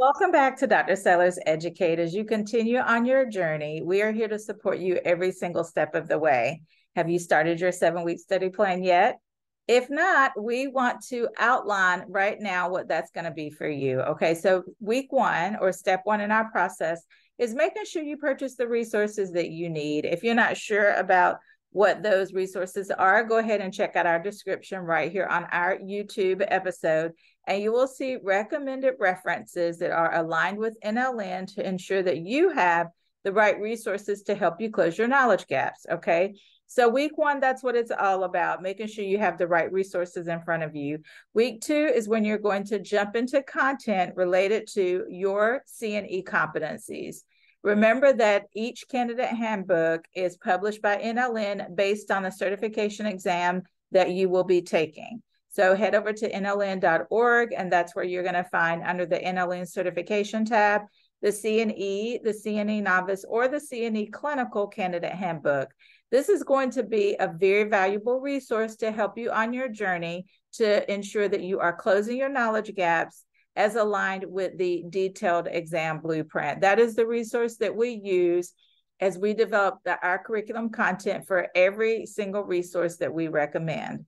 Welcome back to Dr. Sellars Educate. As you continue on your journey, we are here to support you every single step of the way. Have you started your seven week study plan yet? If not, we want to outline right now what that's going to be for you. Okay, so week one or step one in our process is making sure you purchase the resources that you need. If you're not sure about what those resources are, go ahead and check out our description right here on our YouTube episode and you will see recommended references that are aligned with NLN to ensure that you have the right resources to help you close your knowledge gaps. Okay. So, week one, that's what it's all about, making sure you have the right resources in front of you. Week two is when you're going to jump into content related to your CNE competencies. Remember that each candidate handbook is published by NLN based on the certification exam that you will be taking. So head over to nln.org, and that's where you're going to find under the NLN certification tab the CNE, the CNE novice, or the CNE clinical candidate handbook. This is going to be a very valuable resource to help you on your journey to ensure that you are closing your knowledge gaps as aligned with the detailed exam blueprint. That is the resource that we use as we develop the, our curriculum content for every single resource that we recommend.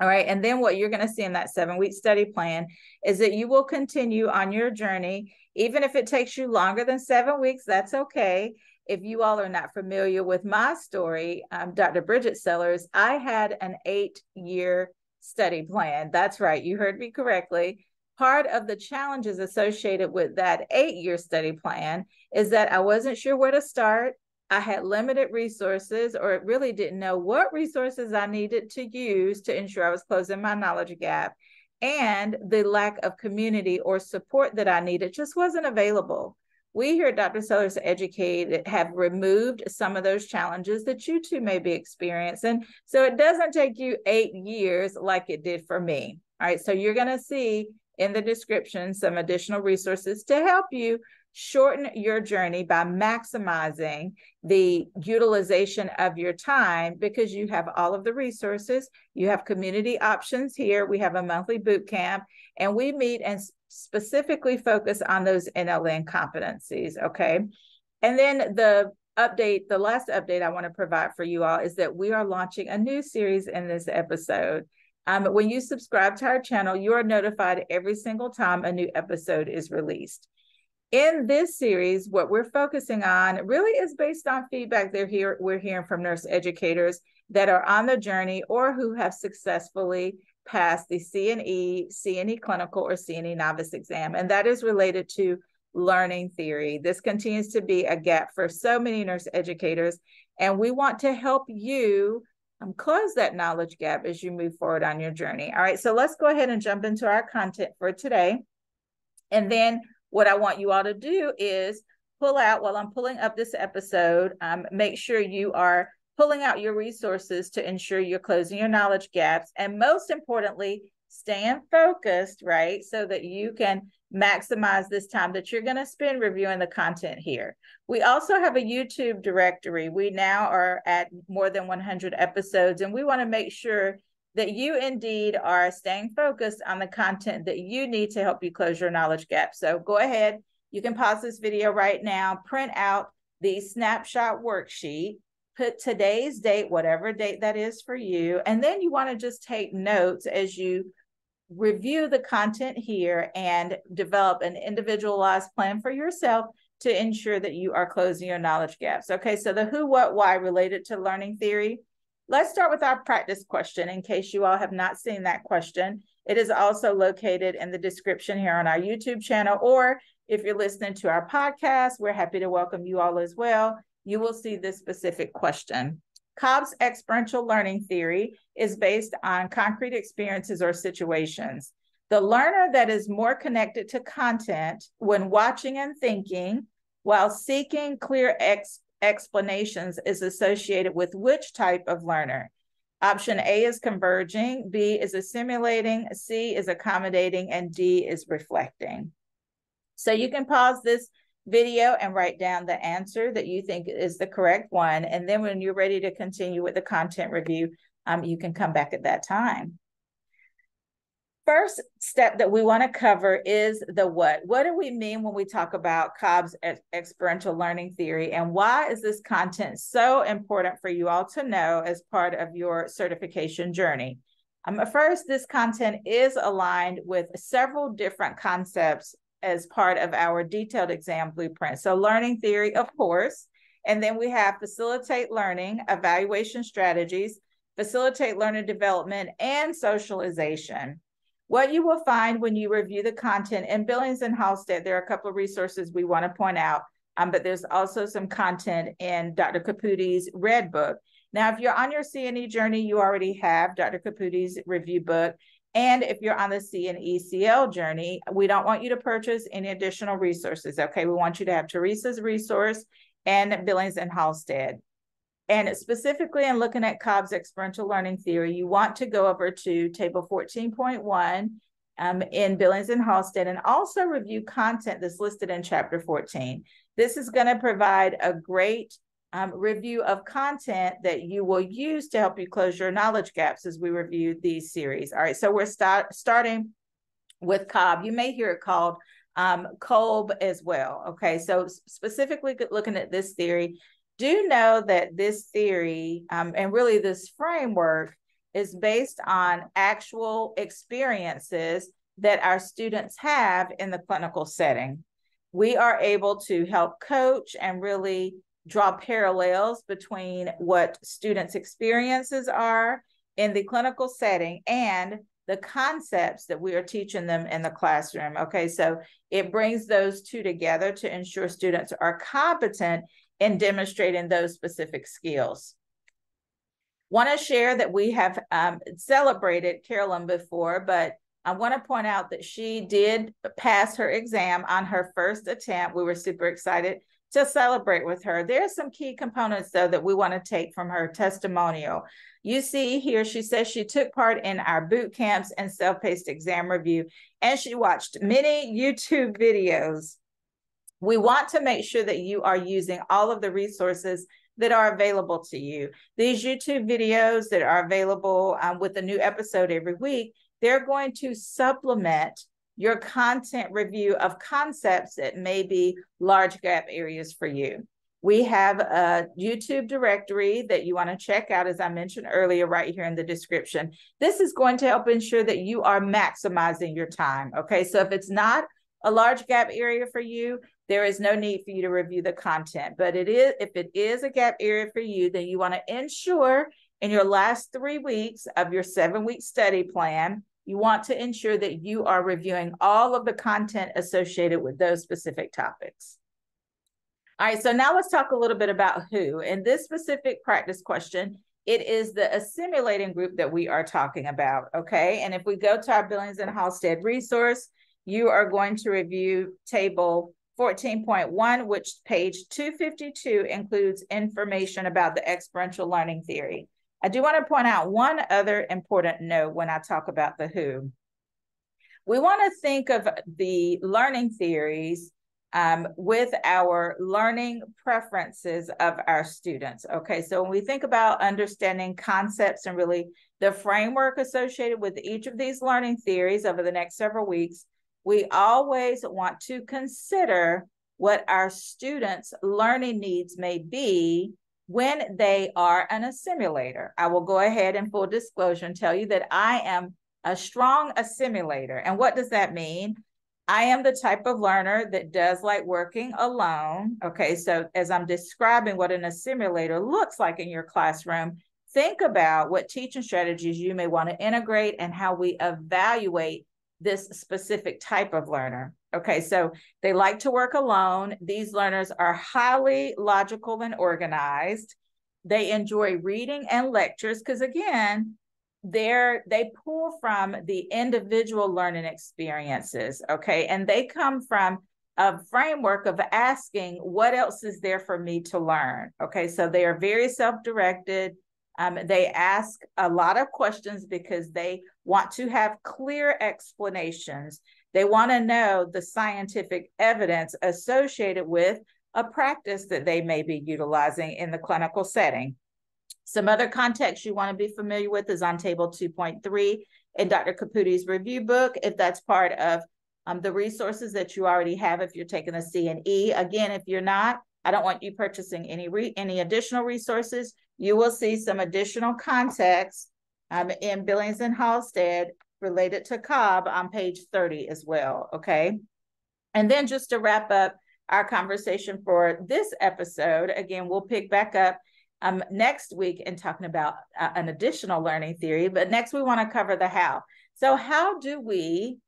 All right. And then what you're going to see in that seven week study plan is that you will continue on your journey. Even if it takes you longer than seven weeks, that's okay. If you all are not familiar with my story, um, Dr. Bridget Sellars, I had an eight year study plan. That's right. You heard me correctly. Part of the challenges associated with that eight year study plan is that I wasn't sure where to start. I had limited resources or really didn't know what resources I needed to use to ensure I was closing my knowledge gap. And the lack of community or support that I needed just wasn't available. We here at Dr. Sellars Educate have removed some of those challenges that you too may be experiencing. So it doesn't take you eight years like it did for me. All right. So you're going to see in the description some additional resources to help you shorten your journey by maximizing the utilization of your time because you have all of the resources. You have community options here. We have a monthly boot camp, and we meet and specifically focus on those NLN competencies. Okay. And then the update, the last update I want to provide for you all is that we are launching a new series in this episode. Um, when you subscribe to our channel, you are notified every single time a new episode is released in this series, what we're focusing on really is based on feedback they're here we're hearing from nurse educators that are on the journey or who have successfully passed the CNE, CNE clinical, or CNE novice exam. And that is related to learning theory. This continues to be a gap for so many nurse educators. And we want to help you um, close that knowledge gap as you move forward on your journey. All right, so let's go ahead and jump into our content for today. And then what I want you all to do is pull out while I'm pulling up this episode, um, make sure you are pulling out your resources to ensure you're closing your knowledge gaps. And most importantly, staying focused, right? So that you can maximize this time that you're going to spend reviewing the content here. We also have a YouTube directory. We now are at more than 100 episodes, and we want to make sure that you indeed are staying focused on the content that you need to help you close your knowledge gap. So go ahead, you can pause this video right now, print out the snapshot worksheet, put today's date, whatever date that is for you, and then you want to just take notes as you review the content here and develop an individualized plan for yourself to ensure that you are closing your knowledge gaps. Okay, so the who, what, why related to learning theory Let's start with our practice question in case you all have not seen that question. It is also located in the description here on our YouTube channel, or if you're listening to our podcast, we're happy to welcome you all as well. You will see this specific question. Cobb's experiential learning theory is based on concrete experiences or situations. The learner that is more connected to content when watching and thinking while seeking clear ex explanations is associated with which type of learner? Option A is converging, B is assimilating, C is accommodating, and D is reflecting. So you can pause this video and write down the answer that you think is the correct one. And then when you're ready to continue with the content review, um, you can come back at that time. First step that we want to cover is the what. What do we mean when we talk about Cobb's experiential learning theory and why is this content so important for you all to know as part of your certification journey? Um, first, this content is aligned with several different concepts as part of our detailed exam blueprint. So learning theory, of course, and then we have facilitate learning, evaluation strategies, facilitate learner development, and socialization. What you will find when you review the content in Billings and Halstead, there are a couple of resources we want to point out, um, but there's also some content in Dr. Caputi's Red Book. Now, if you're on your CNE journey, you already have Dr. Caputi's review book. And if you're on the CNECL journey, we don't want you to purchase any additional resources. Okay, we want you to have Teresa's resource and Billings and Halstead. And specifically in looking at Cobb's experiential learning theory, you want to go over to table 14.1 um, in Billings and Halstead and also review content that's listed in chapter 14. This is going to provide a great um, review of content that you will use to help you close your knowledge gaps as we review these series. All right, so we're start, starting with Cobb. You may hear it called um, Kolb as well. Okay, so specifically looking at this theory, do know that this theory um, and really this framework is based on actual experiences that our students have in the clinical setting. We are able to help coach and really draw parallels between what students' experiences are in the clinical setting and the concepts that we are teaching them in the classroom. Okay, so it brings those two together to ensure students are competent in demonstrating those specific skills. Want to share that we have um, celebrated Carolyn before, but I want to point out that she did pass her exam on her first attempt. We were super excited to celebrate with her. There's some key components, though, that we want to take from her testimonial. You see here, she says she took part in our boot camps and self paced exam review, and she watched many YouTube videos we want to make sure that you are using all of the resources that are available to you. These YouTube videos that are available um, with a new episode every week, they're going to supplement your content review of concepts that may be large gap areas for you. We have a YouTube directory that you want to check out, as I mentioned earlier, right here in the description. This is going to help ensure that you are maximizing your time. Okay, so if it's not a large gap area for you, there is no need for you to review the content. But it is if it is a gap area for you, then you want to ensure in your last three weeks of your seven week study plan, you want to ensure that you are reviewing all of the content associated with those specific topics. All right, so now let's talk a little bit about who. In this specific practice question, it is the assimilating group that we are talking about, okay? And if we go to our Billings and Halstead resource, you are going to review table 14.1, which page 252 includes information about the experiential learning theory. I do want to point out one other important note when I talk about the who. We want to think of the learning theories um, with our learning preferences of our students. Okay, so when we think about understanding concepts and really the framework associated with each of these learning theories over the next several weeks, we always want to consider what our students' learning needs may be when they are an assimilator. I will go ahead and full disclosure and tell you that I am a strong assimilator. And what does that mean? I am the type of learner that does like working alone. Okay, so as I'm describing what an assimilator looks like in your classroom, think about what teaching strategies you may want to integrate and how we evaluate this specific type of learner. Okay, so they like to work alone. These learners are highly logical and organized. They enjoy reading and lectures because again, they're they pull from the individual learning experiences, okay? And they come from a framework of asking what else is there for me to learn. Okay, so they are very self-directed um, they ask a lot of questions because they want to have clear explanations. They want to know the scientific evidence associated with a practice that they may be utilizing in the clinical setting. Some other context you want to be familiar with is on table 2.3 in Dr. Caputi's review book if that's part of um, the resources that you already have if you're taking a CNE. Again, if you're not, I don't want you purchasing any re any additional resources. You will see some additional context um, in Billings and Halstead related to Cobb on page 30 as well, okay? And then just to wrap up our conversation for this episode, again, we'll pick back up um, next week in talking about uh, an additional learning theory, but next we want to cover the how. So how do we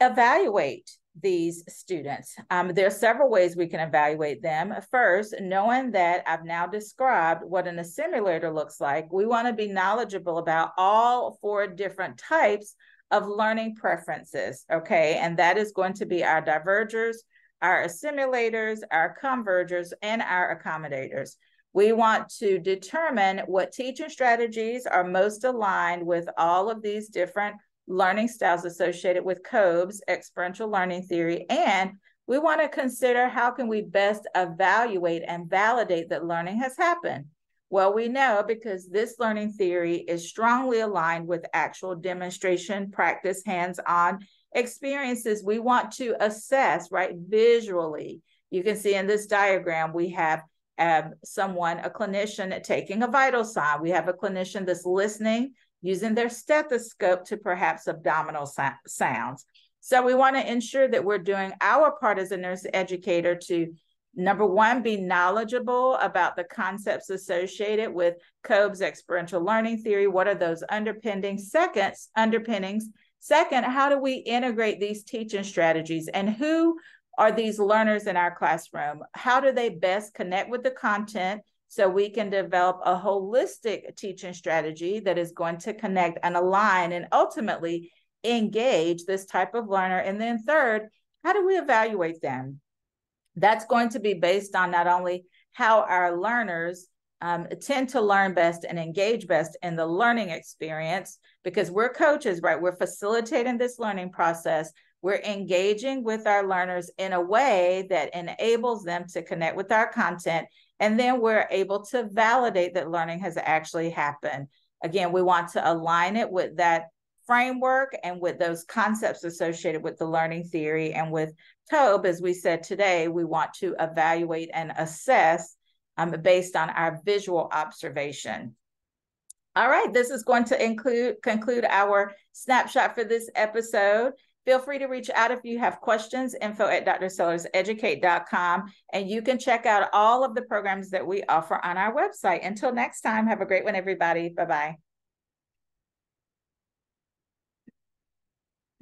evaluate these students. Um, there are several ways we can evaluate them. First, knowing that I've now described what an assimilator looks like, we want to be knowledgeable about all four different types of learning preferences, okay? And that is going to be our divergers, our assimilators, our convergers, and our accommodators. We want to determine what teaching strategies are most aligned with all of these different learning styles associated with Kolb's experiential learning theory. And we want to consider how can we best evaluate and validate that learning has happened. Well, we know because this learning theory is strongly aligned with actual demonstration, practice, hands-on experiences. We want to assess, right, visually. You can see in this diagram, we have um, someone, a clinician taking a vital sign. We have a clinician that's listening using their stethoscope to perhaps abdominal sounds. So we want to ensure that we're doing our part as a nurse educator to number one, be knowledgeable about the concepts associated with Kolb's experiential learning theory. What are those underpinnings? Second, underpinnings. Second, how do we integrate these teaching strategies and who are these learners in our classroom? How do they best connect with the content so we can develop a holistic teaching strategy that is going to connect and align and ultimately engage this type of learner. And then third, how do we evaluate them? That's going to be based on not only how our learners um, tend to learn best and engage best in the learning experience because we're coaches, right? We're facilitating this learning process. We're engaging with our learners in a way that enables them to connect with our content and then we're able to validate that learning has actually happened. Again, we want to align it with that framework and with those concepts associated with the learning theory. And with Kolb, as we said today, we want to evaluate and assess um, based on our visual observation. All right, this is going to include conclude our snapshot for this episode. Feel free to reach out if you have questions, info at drsellarseducate.com. And you can check out all of the programs that we offer on our website. Until next time, have a great one, everybody. Bye bye.